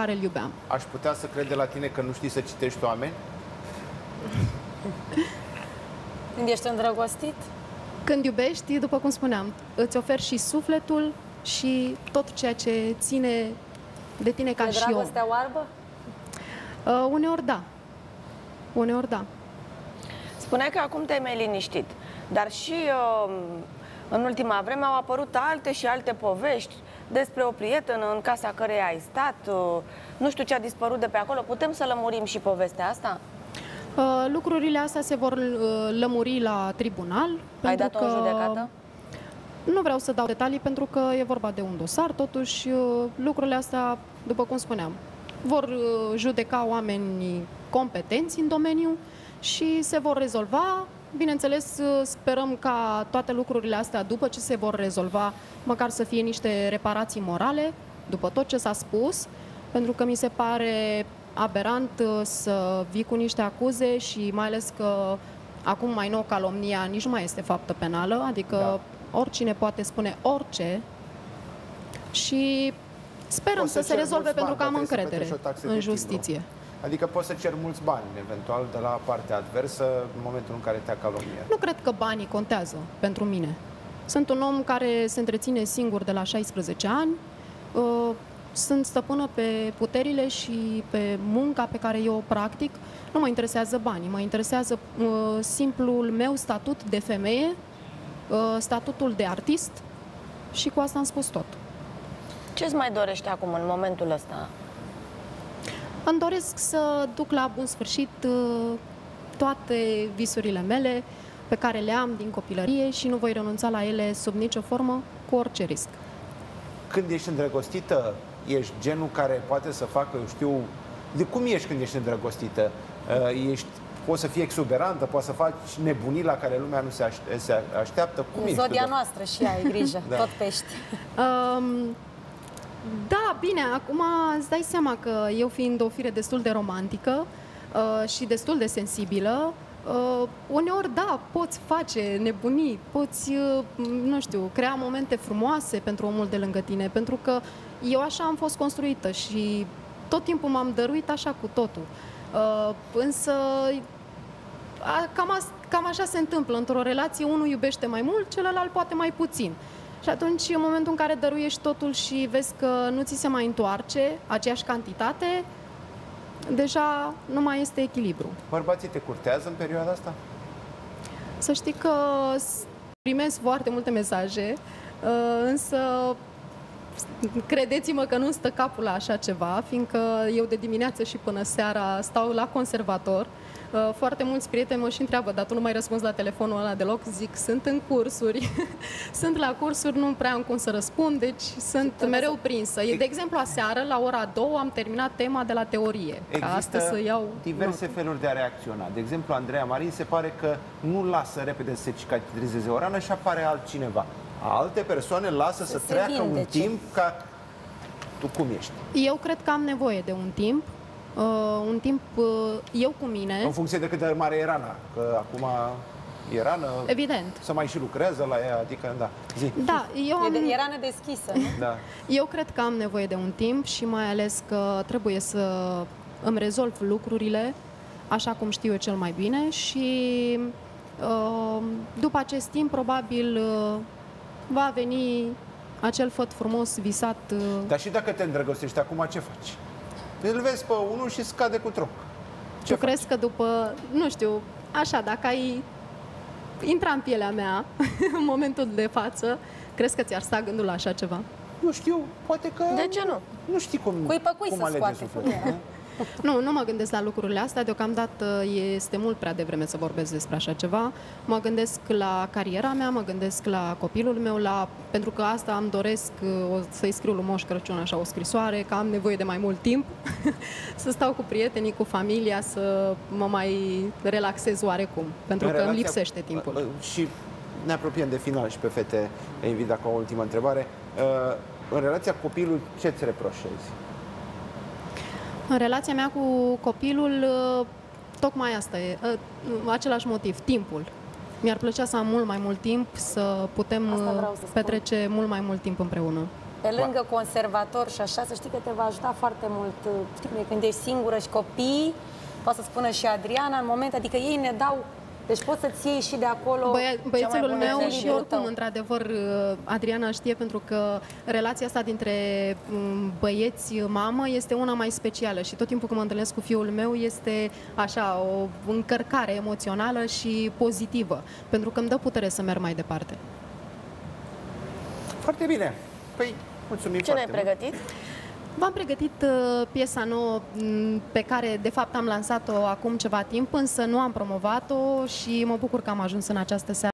care îl iubeam. Aș putea să cred de la tine că nu știi să citești oameni? Când ești îndrăgostit? Când iubești, după cum spuneam, îți oferi și sufletul și tot ceea ce ține de tine ca e și om. dragostea oarbă? Uh, uneori da. Uneori da. Spuneai că acum te-ai mai liniștit, dar și uh, în ultima vreme au apărut alte și alte povești despre o prietenă în casa căreia ai stat, uh, nu știu ce a dispărut de pe acolo. Putem să lămurim și povestea asta? Uh, lucrurile astea se vor uh, lămuri la tribunal. Ai pentru dat-o în că judecată? Nu vreau să dau detalii pentru că e vorba de un dosar, totuși uh, lucrurile astea, după cum spuneam, vor uh, judeca oameni competenți în domeniu și se vor rezolva. Bineînțeles, uh, sperăm ca toate lucrurile astea, după ce se vor rezolva, măcar să fie niște reparații morale, după tot ce s-a spus, pentru că mi se pare aberant uh, să vii cu niște acuze și mai ales că acum mai nou calomnia nici nu mai este faptă penală, adică Da. oricine poate spune orice și sperăm Poți să, se ceri rezolve mulți pentru bani, că am dar trebuie să încredere plătești o taxă de în timbru. Justiție. Adică poți să ceri mulți bani, eventual, de la partea adversă, în momentul în care te-a calomniat. Nu cred că banii contează pentru mine. Sunt un om care se întreține singur de la 16 ani, uh, sunt stăpână pe puterile și pe munca pe care eu o practic. Nu mă interesează banii, mă interesează uh, simplul meu statut de femeie, uh, statutul de artist și cu asta am spus tot. Ce îți mai dorești acum, în momentul ăsta? Îmi doresc să duc la bun sfârșit uh, toate visurile mele pe care le am din copilărie și nu voi renunța la ele sub nicio formă, cu orice risc. Când ești îndrăgostită, ești genul care poate să facă, eu știu, de cum ești când ești îndrăgostită? Uh, Ești, poți să fii exuberantă, poți să faci nebunii la care lumea nu se, aș- se așteaptă. Cum În ești? zodia tu, de- noastră și ai grijă, Da. tot pești. Um, da, bine, acum îți dai seama că eu fiind o fire destul de romantică uh, și destul de sensibilă, uh, uneori, da, poți face nebunii, poți, uh, nu știu, crea momente frumoase pentru omul de lângă tine, pentru că eu așa am fost construită și tot timpul m-am dăruit așa cu totul. Uh, însă a, cam, as, cam așa se întâmplă. Într-o relație, unul iubește mai mult, celălalt poate mai puțin. Și atunci, în momentul în care dăruiești totul și vezi că nu ți se mai întoarce aceeași cantitate, deja nu mai este echilibru. Bărbații te curtează în perioada asta? Să știi că s- primesc foarte multe mesaje, uh, însă credeți-mă că nu stă capul la așa ceva, fiindcă eu de dimineață și până seara stau la conservator. Uh, Foarte mulți prieteni mă și întreabă, dar tu nu mai răspunzi la telefonul ăla deloc? Zic, sunt în cursuri, sunt la cursuri, nu prea am cum să răspund, deci sunt mereu prinsă. De exemplu, aseară, la ora 2, am terminat tema de la teorie, ca astăzi să iau... diverse feluri de a reacționa. De exemplu, Andreea Marin se pare că nu lasă repede să se cicatrizeze o rană și apare altcineva. Alte persoane lasă să, se treacă un vindece. timp ca... Tu cum ești? Eu cred că am nevoie de un timp, uh, un timp uh, eu cu mine, În funcție de cât de mare e rana. Că acum e rană, evident. să mai și lucrează la ea, adică, da. Zi. Da, eu E, am, de, e rană deschisă, nu? Da. eu cred că am nevoie de un timp și mai ales că trebuie să îmi rezolv lucrurile așa cum știu eu cel mai bine și uh, după acest timp probabil uh, va veni acel făt frumos visat uh, Dar și dacă te îndrăgostești, acum ce faci? Îl vezi pe unul și scade cu tronc. Tu crezi că după, nu știu, așa, dacă ai intra în pielea mea în momentul de față, crezi că ți-ar sta gândul la așa ceva? Nu știu, poate că... De ce nu? Nu știi cum, Cui pe cui cum să alege scoate, sufletul. Cum era? nu? Nu, nu mă gândesc la lucrurile astea. Deocamdată este mult prea devreme să vorbesc despre așa ceva. Mă gândesc la cariera mea, mă gândesc la copilul meu, la... pentru că asta îmi doresc o, să-i scriu lui Moș Crăciun așa o scrisoare, că am nevoie de mai mult timp, să stau cu prietenii, cu familia, să mă mai relaxez oarecum, pentru În că îmi relația- lipsește timpul. Uh, Și ne apropiem de final și pe fete le invit acum o ultimă întrebare. Uh, În relația cu copilul, ce ți reproșezi? În relația mea cu copilul, uh, tocmai asta e, uh, același motiv, timpul. Mi-ar plăcea să am mult mai mult timp, să putem Asta uh, vreau să spun. petrece mult mai mult timp împreună. Pe lângă conservator și așa, să știi că te va ajuta foarte mult. uh, Știi cum e când ești singură și copii, poate să spună și Adriana în moment, adică ei ne dau, deci poți să-ți iei și de acolo Băia, băiețelul bună meu zi și liderul oricum, tău. într-adevăr, uh, Adriana știe pentru că relația asta dintre um, băieți-mamă este una mai specială și tot timpul când mă întâlnesc cu fiul meu este așa, o încărcare emoțională și pozitivă, pentru că îmi dă putere să merg mai departe. Foarte bine. Păi, mulțumim Ce ne-ai foarte mult. Pregătit? V-am pregătit uh, piesa nouă m, pe care de fapt am lansat-o acum ceva timp, însă nu am promovat-o și mă bucur că am ajuns în această seară